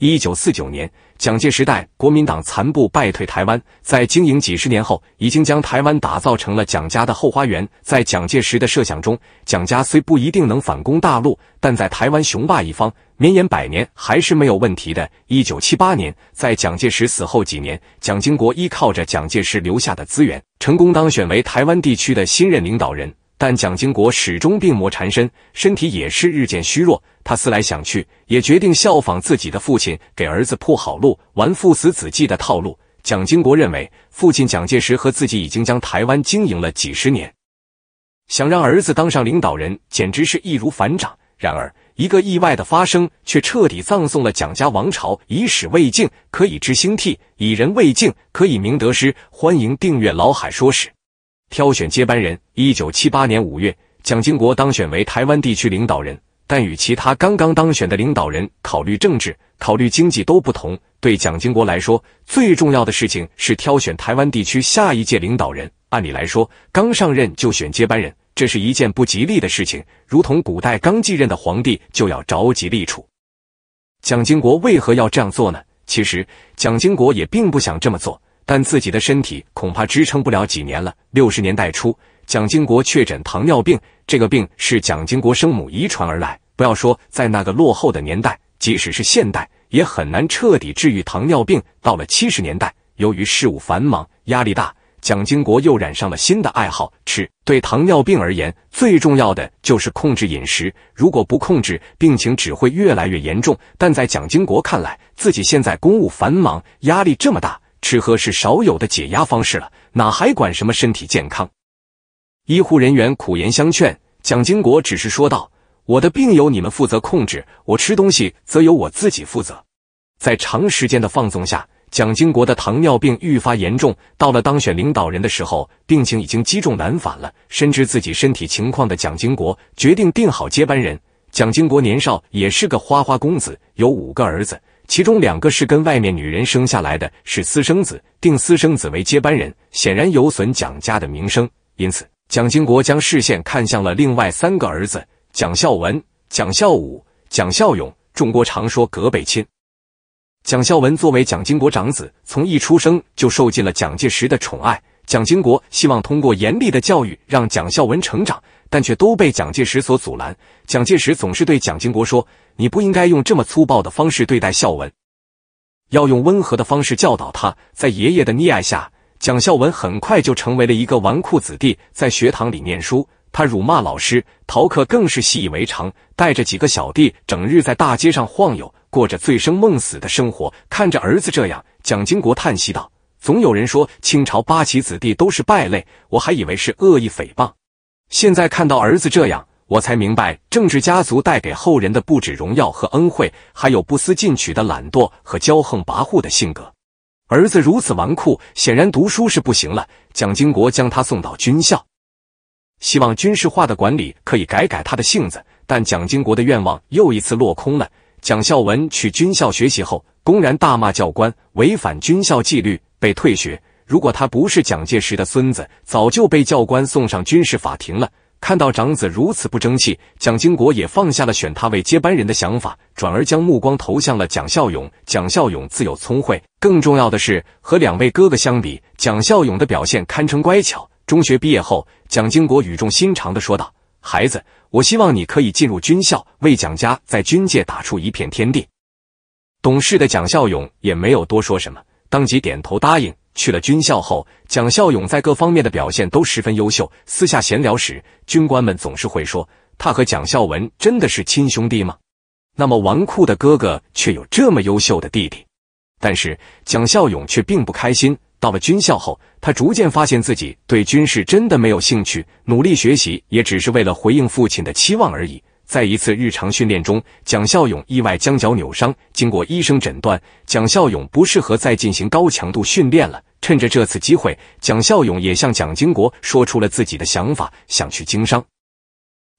一九四九年，蒋介石代国民党残部败退台湾，在经营几十年后，已经将台湾打造成了蒋家的后花园。在蒋介石的设想中，蒋家虽不一定能反攻大陆，但在台湾雄霸一方，绵延百年还是没有问题的。一九七八年，在蒋介石死后几年，蒋经国依靠着蒋介石留下的资源，成功当选为台湾地区的新任领导人。但蒋经国始终病魔缠身，身体也是日渐虚弱。他思来想去，也决定效仿自己的父亲，给儿子铺好路，玩父死子继的套路。蒋经国认为，父亲蒋介石和自己已经将台湾经营了几十年，想让儿子当上领导人，简直是易如反掌。然而，一个意外的发生，却彻底葬送了蒋家王朝。以史为镜，可以知兴替；以人为镜，可以明得失。欢迎订阅老海说史。挑选接班人。一九七八年五月，蒋经国当选为台湾地区领导人，但与其他刚刚当选的领导人考虑政治、考虑经济都不同。对蒋经国来说，最重要的事情是挑选台湾地区下一届领导人。按理来说，刚上任就选接班人，这是一件不吉利的事情，如同古代刚继任的皇帝就要着急立储。蒋经国为何要这样做呢？其实，蒋经国也并不想这么做。但自己的身体恐怕支撑不了几年了。六十年代初，蒋经国确诊糖尿病，这个病是蒋经国生母遗传而来。不要说在那个落后的年代，即使是现代，也很难彻底治愈糖尿病。到了七十年代，由于事务繁忙、压力大，蒋经国又染上了新的爱好——吃。对糖尿病而言，最重要的就是控制饮食。如果不控制，病情只会越来越严重。但在蒋经国看来，自己现在公务繁忙，压力这么大。吃喝是少有的解压方式了，哪还管什么身体健康？医护人员苦言相劝，蒋经国只是说道：“我的病由你们负责控制，我吃东西则由我自己负责。”在长时间的放纵下，蒋经国的糖尿病愈发严重。到了当选领导人的时候，病情已经积重难返了。深知自己身体情况的蒋经国决定定好接班人。蒋经国年少也是个花花公子，有五个儿子。其中两个是跟外面女人生下来的，是私生子，定私生子为接班人，显然有损蒋家的名声。因此，蒋经国将视线看向了另外三个儿子：蒋孝文、蒋孝武、蒋孝勇。中国常说隔辈亲，蒋孝文作为蒋经国长子，从一出生就受尽了蒋介石的宠爱。蒋经国希望通过严厉的教育让蒋孝文成长。但却都被蒋介石所阻拦。蒋介石总是对蒋经国说：“你不应该用这么粗暴的方式对待孝文，要用温和的方式教导他。”在爷爷的溺爱下，蒋孝文很快就成为了一个纨绔子弟，在学堂里念书，他辱骂老师，逃课更是习以为常，带着几个小弟整日在大街上晃悠，过着醉生梦死的生活。看着儿子这样，蒋经国叹息道：“总有人说清朝八旗子弟都是败类，我还以为是恶意诽谤。”现在看到儿子这样，我才明白，政治家族带给后人的不止荣耀和恩惠，还有不思进取的懒惰和骄横跋扈的性格。儿子如此纨绔，显然读书是不行了。蒋经国将他送到军校，希望军事化的管理可以改改他的性子。但蒋经国的愿望又一次落空了。蒋孝文去军校学习后，公然大骂教官，违反军校纪律，被退学。如果他不是蒋介石的孙子，早就被教官送上军事法庭了。看到长子如此不争气，蒋经国也放下了选他为接班人的想法，转而将目光投向了蒋孝勇。蒋孝勇自有聪慧，更重要的是，和两位哥哥相比，蒋孝勇的表现堪称乖巧。中学毕业后，蒋经国语重心长地说道：“孩子，我希望你可以进入军校，为蒋家在军界打出一片天地。”懂事的蒋孝勇也没有多说什么，当即点头答应。去了军校后，蒋孝勇在各方面的表现都十分优秀。私下闲聊时，军官们总是会说：“他和蒋孝文真的是亲兄弟吗？”那么纨绔的哥哥却有这么优秀的弟弟。但是蒋孝勇却并不开心。到了军校后，他逐渐发现自己对军事真的没有兴趣，努力学习也只是为了回应父亲的期望而已。在一次日常训练中，蒋孝勇意外将脚扭伤。经过医生诊断，蒋孝勇不适合再进行高强度训练了。趁着这次机会，蒋孝勇也向蒋经国说出了自己的想法，想去经商，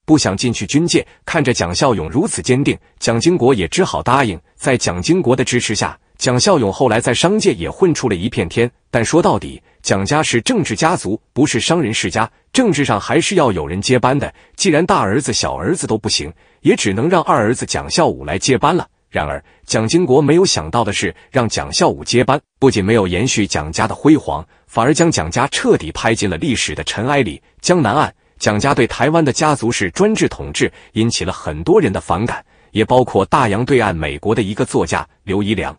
不想进去军界。看着蒋孝勇如此坚定，蒋经国也只好答应。在蒋经国的支持下，蒋孝勇后来在商界也混出了一片天。但说到底，蒋家是政治家族，不是商人世家。政治上还是要有人接班的。既然大儿子、小儿子都不行，也只能让二儿子蒋孝武来接班了。然而，蒋经国没有想到的是，让蒋孝武接班，不仅没有延续蒋家的辉煌，反而将蒋家彻底拍进了历史的尘埃里。江南岸，蒋家对台湾的家族式专制统治引起了很多人的反感，也包括大洋对岸美国的一个作家刘宜良。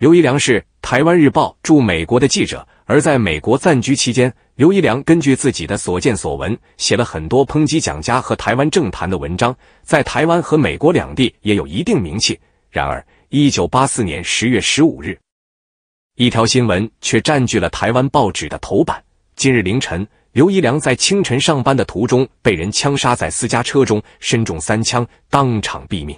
刘宜良是台湾日报驻美国的记者，而在美国暂居期间，刘一良根据自己的所见所闻，写了很多抨击蒋家和台湾政坛的文章，在台湾和美国两地也有一定名气。然而，一九八四年十月十五日，一条新闻却占据了台湾报纸的头版。今日凌晨，刘一良在清晨上班的途中被人枪杀在私家车中，身中三枪，当场毙命。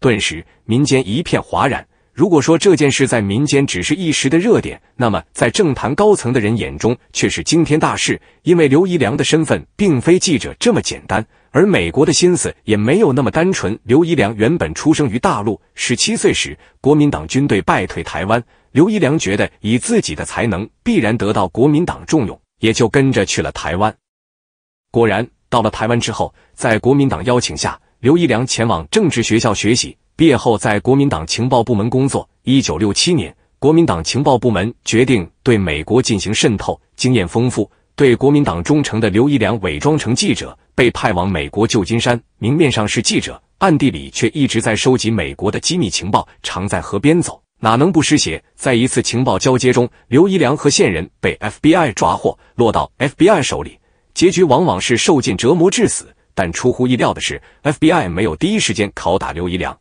顿时，民间一片哗然。如果说这件事在民间只是一时的热点，那么在政坛高层的人眼中却是惊天大事。因为刘宜良的身份并非记者这么简单，而美国的心思也没有那么单纯。刘宜良原本出生于大陆，十七岁时国民党军队败退台湾，刘宜良觉得以自己的才能必然得到国民党重用，也就跟着去了台湾。果然，到了台湾之后，在国民党邀请下，刘宜良前往政治学校学习。毕业后，在国民党情报部门工作。一九六七年，国民党情报部门决定对美国进行渗透，经验丰富、对国民党忠诚的刘一良伪装成记者，被派往美国旧金山。明面上是记者，暗地里却一直在收集美国的机密情报，常在河边走，哪能不湿鞋？在一次情报交接中，刘一良和线人被 FBI 抓获，落到 FBI 手里，结局往往是受尽折磨致死。但出乎意料的是，FBI 没有第一时间拷打刘一良。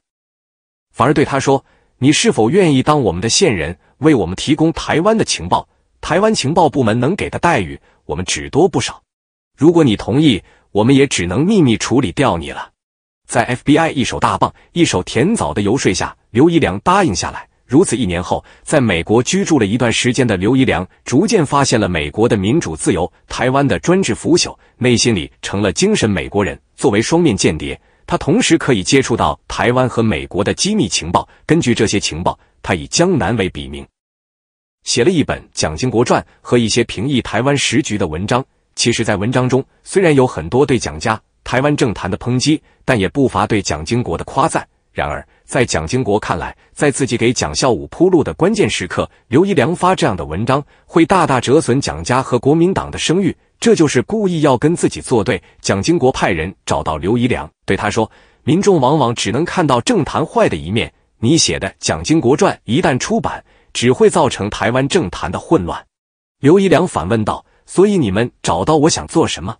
反而对他说：“你是否愿意当我们的线人，为我们提供台湾的情报？台湾情报部门能给的待遇，我们只多不少。如果你同意，我们也只能秘密处理掉你了。”在 FBI 一手大棒、一手甜枣的游说下，刘一良答应下来。如此一年后，在美国居住了一段时间的刘一良，逐渐发现了美国的民主自由、台湾的专制腐朽，内心里成了精神美国人。作为双面间谍。他同时可以接触到台湾和美国的机密情报。根据这些情报，他以江南为笔名，写了一本《蒋经国传》和一些评议台湾时局的文章。其实，在文章中虽然有很多对蒋家、台湾政坛的抨击，但也不乏对蒋经国的夸赞。然而，在蒋经国看来，在自己给蒋孝武铺路的关键时刻，刘一良发这样的文章，会大大折损蒋家和国民党的声誉。这就是故意要跟自己作对。蒋经国派人找到刘一良，对他说：“民众往往只能看到政坛坏的一面，你写的《蒋经国传》一旦出版，只会造成台湾政坛的混乱。”刘一良反问道：“所以你们找到我想做什么？”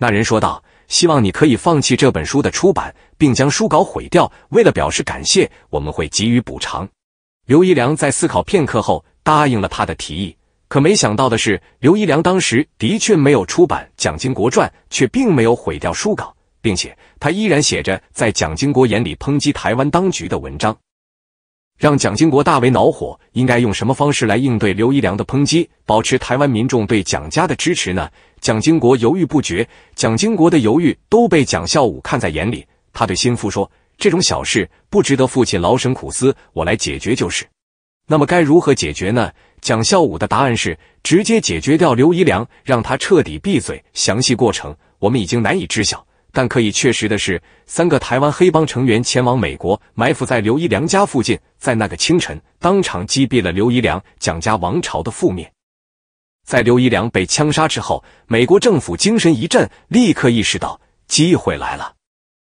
那人说道。希望你可以放弃这本书的出版，并将书稿毁掉。为了表示感谢，我们会给予补偿。刘一良在思考片刻后答应了他的提议。可没想到的是，刘一良当时的确没有出版《蒋经国传》，却并没有毁掉书稿，并且他依然写着在蒋经国眼里抨击台湾当局的文章。让蒋经国大为恼火，应该用什么方式来应对刘一良的抨击，保持台湾民众对蒋家的支持呢？蒋经国犹豫不决，蒋经国的犹豫都被蒋孝武看在眼里。他对心腹说：“这种小事不值得父亲劳神苦思，我来解决就是。”那么该如何解决呢？蒋孝武的答案是直接解决掉刘一良，让他彻底闭嘴。详细过程我们已经难以知晓。但可以确实的是，三个台湾黑帮成员前往美国，埋伏在刘一良家附近，在那个清晨，当场击毙了刘一良，蒋家王朝的覆灭。在刘一良被枪杀之后，美国政府精神一振，立刻意识到机会来了。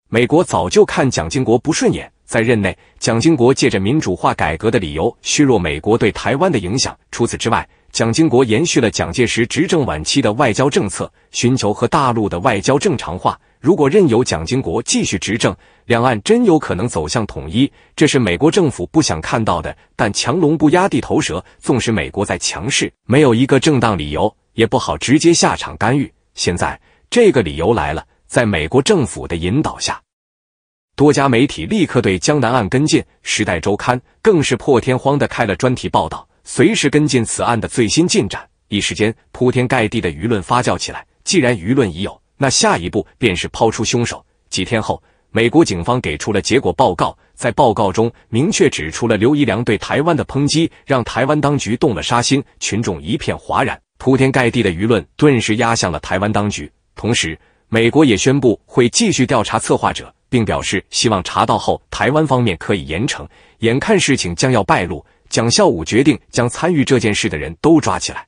美国早就看蒋经国不顺眼，在任内，蒋经国借着民主化改革的理由，削弱美国对台湾的影响。除此之外，蒋经国延续了蒋介石执政晚期的外交政策，寻求和大陆的外交正常化。如果任由蒋经国继续执政，两岸真有可能走向统一，这是美国政府不想看到的。但强龙不压地头蛇，纵使美国再强势，没有一个正当理由，也不好直接下场干预。现在这个理由来了，在美国政府的引导下，多家媒体立刻对江南案跟进，《时代周刊》更是破天荒的开了专题报道，随时跟进此案的最新进展。一时间，铺天盖地的舆论发酵起来。既然舆论已有，那下一步便是抛出凶手。几天后，美国警方给出了结果报告，在报告中明确指出了刘一良对台湾的抨击，让台湾当局动了杀心，群众一片哗然，铺天盖地的舆论顿时压向了台湾当局。同时，美国也宣布会继续调查策划者，并表示希望查到后台湾方面可以严惩。眼看事情将要败露，蒋孝武决定将参与这件事的人都抓起来，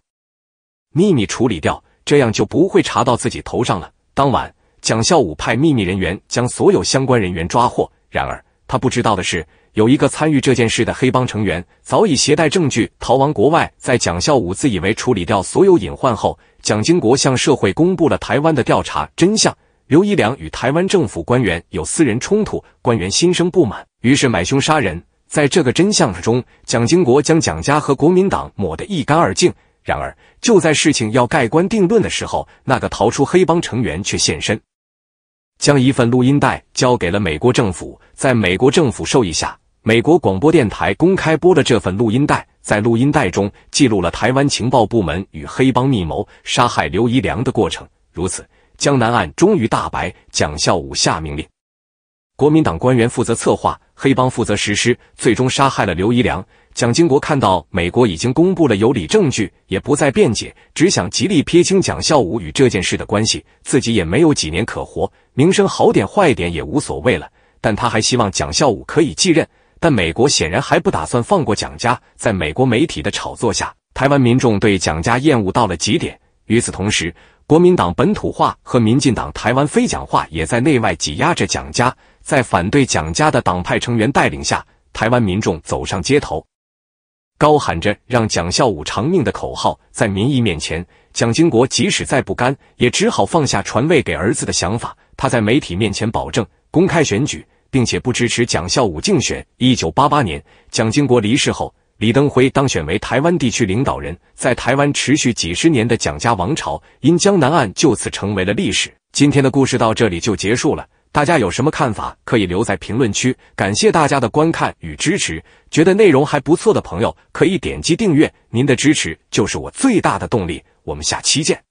秘密处理掉，这样就不会查到自己头上了。当晚，蒋孝武派秘密人员将所有相关人员抓获。然而，他不知道的是，有一个参与这件事的黑帮成员早已携带证据逃亡国外。在蒋孝武自以为处理掉所有隐患后，蒋经国向社会公布了台湾的调查真相：刘一良与台湾政府官员有私人冲突，官员心生不满，于是买凶杀人。在这个真相中，蒋经国将蒋家和国民党抹得一干二净。然而，就在事情要盖棺定论的时候，那个逃出黑帮成员却现身。将一份录音带交给了美国政府，在美国政府授意下，美国广播电台公开播了这份录音带。在录音带中，记录了台湾情报部门与黑帮密谋杀害刘宜良的过程。如此，江南案终于大白。蒋孝武下命令，国民党官员负责策划，黑帮负责实施，最终杀害了刘一良。蒋经国看到美国已经公布了有理证据，也不再辩解，只想极力撇清蒋孝武与这件事的关系。自己也没有几年可活，名声好点坏点也无所谓了。但他还希望蒋孝武可以继任。但美国显然还不打算放过蒋家。在美国媒体的炒作下，台湾民众对蒋家厌恶到了极点。与此同时，国民党本土化和民进党台湾非讲化也在内外挤压着蒋家。在反对蒋家的党派成员带领下，台湾民众走上街头。高喊着“让蒋孝武偿命”的口号，在民意面前，蒋经国即使再不甘，也只好放下传位给儿子的想法。他在媒体面前保证公开选举，并且不支持蒋孝武竞选。一九八八年，蒋经国离世后，李登辉当选为台湾地区领导人，在台湾持续几十年的蒋家王朝，因江南案就此成为了历史。今天的故事到这里就结束了。大家有什么看法，可以留在评论区。感谢大家的观看与支持，觉得内容还不错的朋友可以点击订阅，您的支持就是我最大的动力。我们下期见。